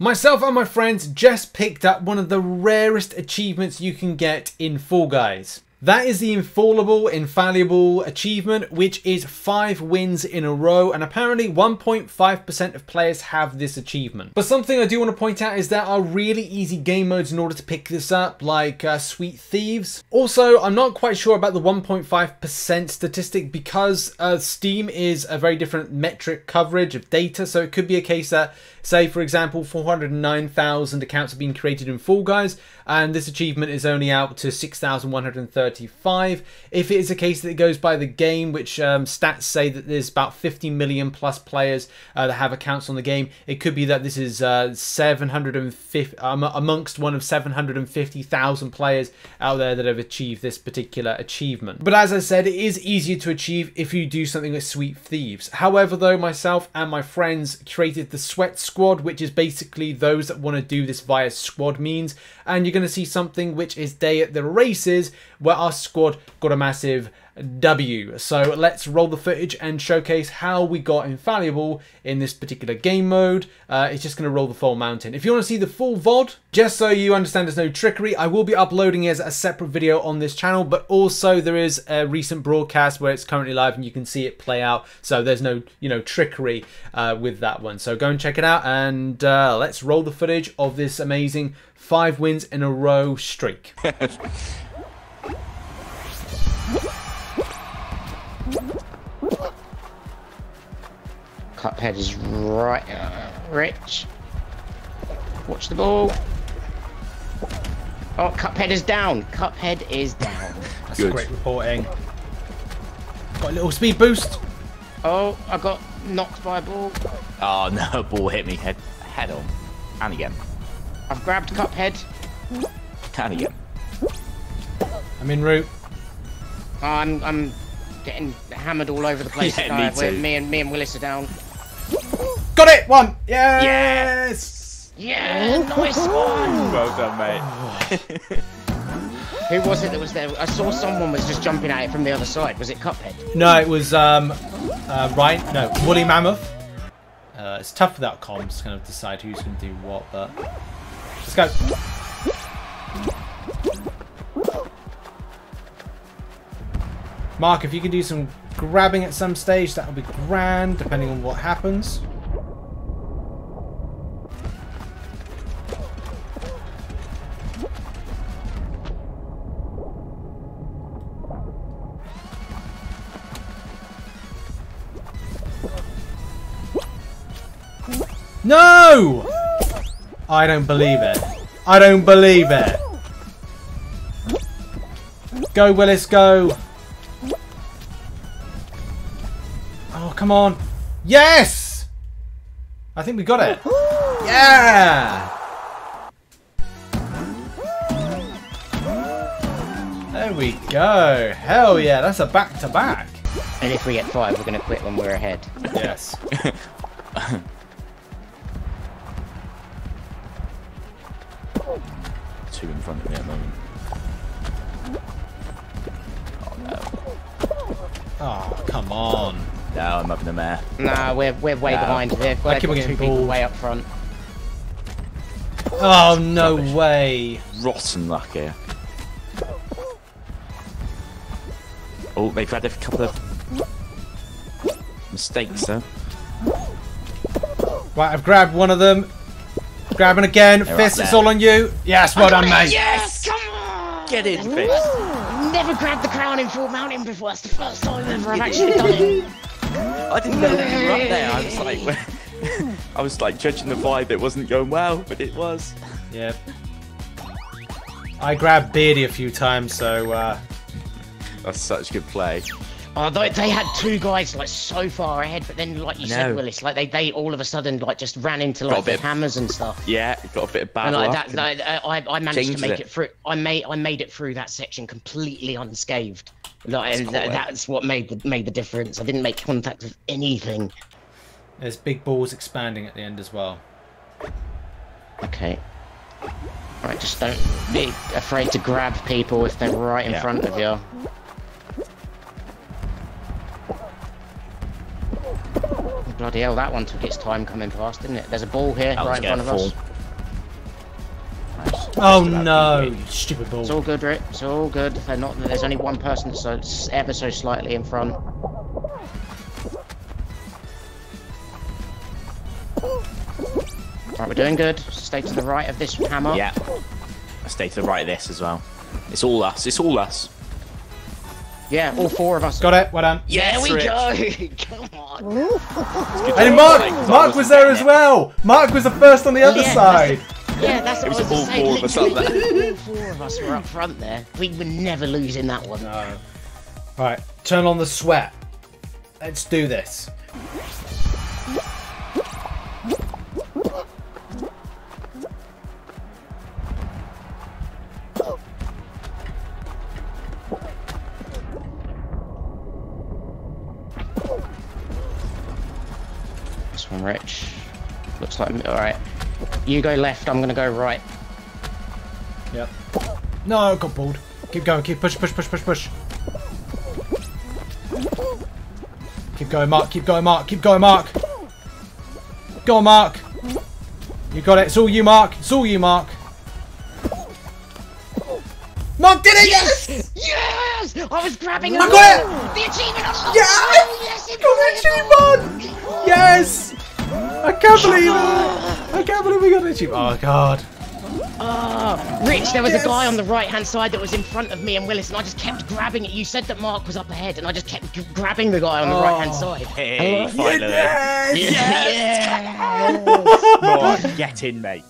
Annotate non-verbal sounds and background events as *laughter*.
Myself and my friends just picked up one of the rarest achievements you can get in Fall Guys. That is the infallible, infallible achievement, which is five wins in a row, and apparently 1.5% of players have this achievement. But something I do want to point out is there are really easy game modes in order to pick this up, like uh, Sweet Thieves. Also, I'm not quite sure about the 1.5% statistic because uh, Steam is a very different metric coverage of data, so it could be a case that, say, for example, 409,000 accounts have been created in Fall Guys, and this achievement is only out to 6,135. If it is a case that it goes by the game, which um, stats say that there's about 50 million plus players uh, that have accounts on the game, it could be that this is uh, 750 um, amongst one of 750,000 players out there that have achieved this particular achievement. But as I said, it is easier to achieve if you do something like Sweet Thieves. However, though, myself and my friends created the Sweat Squad, which is basically those that want to do this via squad means, and you going to see something which is day at the races where our squad got a massive W. So let's roll the footage and showcase how we got infallible in this particular game mode. Uh, it's just going to roll the Fall Mountain. If you want to see the full VOD, just so you understand there's no trickery, I will be uploading as a separate video on this channel, but also there is a recent broadcast where it's currently live and you can see it play out. So there's no, you know, trickery uh, with that one. So go and check it out and uh, let's roll the footage of this amazing five wins in a row streak. *laughs* Cuphead is right. Uh, Rich. Watch the ball. Oh, Cuphead is down. Cuphead is down. That's Good. great reporting. Got a little speed boost. Oh, I got knocked by a ball. Oh *laughs* no, ball hit me head head on. And again. I've grabbed Cuphead. And again. I'm in route. I'm I'm getting hammered all over the place. *laughs* yeah, me, too. me and me and Willis are down. Got it! One! Yeah! Yes! Yeah! Nice one! Well done, mate. Who was it that was there? I saw someone was just jumping at it from the other side. Was it Cuphead? No, it was um, uh, Ryan. No, Woolly Mammoth. Uh, it's tough without comms to kind of decide who's going to do what, but let's go. Mark, if you can do some grabbing at some stage, that would be grand, depending on what happens. No! I don't believe it. I don't believe it. Go, Willis, go. Oh, come on. Yes! I think we got it. Yeah! There we go. Hell yeah, that's a back-to-back. -back. And if we get five, we're going to quit when we're ahead. Yes. *laughs* Two in front of me at the moment. Oh, no. oh come on. No, I'm having a mare. Nah, we're, we're way no. behind. They've, got two people way up front. Oh, no Rubbish. way. Rotten luck here. Oh, they've had a couple of mistakes there. Right, I've grabbed one of them. Grabbing again. They're Fist, it's all on you. Yes, well done, mate. Yes, come on. Get in, Fist. Never grabbed the crown in Fall Mountain before. That's the first time ever I've actually done it. I didn't know that you were up there. I was like, *laughs* I was like judging the vibe. It wasn't going well, but it was. Yep. I grabbed Beardy a few times, so. Uh... That's such good play. Oh, they, they had two guys like so far ahead, but then like you said, Willis, like they, they all of a sudden like just ran into like the hammers and stuff. Yeah, got a bit of bad and, like, luck. That, that, uh, I, I managed to make it. it. through. I made I made it through that section completely unscathed. Like, that's, cool, that's what made the made the difference. I didn't make contact with anything. There's big balls expanding at the end as well. Okay. Right, just don't be afraid to grab people if they're right in yeah. front of you. Bloody hell, that one took its time coming past, didn't it? There's a ball here That right in front of gonna us. Oh, nice. Oh no, stupid ball. It's all good, Rip. It's all good. They're not. There's only one person that's so, ever so slightly in front. Right, we're doing good. Stay to the right of this hammer. Yeah. I stay to the right of this as well. It's all us. It's all us. Yeah, all four of us. Got it. Well done. There Yes, we Rich. go. *laughs* Come on. And Mark, Mark was there as well. Mark was the first on the other Yeah, side. Yeah, that's what It was I was all four of us up Literally, all four of us were up front there. We were never losing that one. No. Right, turn on the sweat. Let's do this. One, Rich. Looks like all right. You go left. I'm gonna go right. Yep. No, I got pulled. Keep going. Keep push, push, push, push, push. Keep going, Mark. Keep going, Mark. Keep going, Mark. Go on, Mark. You got it. It's all you, Mark. It's all you, Mark. Mark did it! Yes! Yes! I was grabbing. I it. got it! The achievement. unlocked! Yeah! Oh, yes! Got the achievement! Yes! I can't believe it! I can't believe we got an achievement. Oh, God. Oh, Rich, there was Yes. a guy on the right hand side that was in front of me and Willis, and I just kept grabbing it. You said that Mark was up ahead, and I just kept grabbing the guy on the right hand Oh. side. Hey, Oh, finally. Yes! Yeah. Come on, get in, mate.